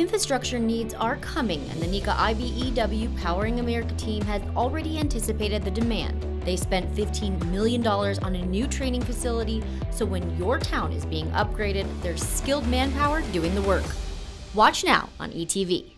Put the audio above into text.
Infrastructure needs are coming, and the NECA IBEW Powering America team has already anticipated the demand. They spent $15 million on a new training facility, so when your town is being upgraded, there's skilled manpower doing the work. Watch now on ETV.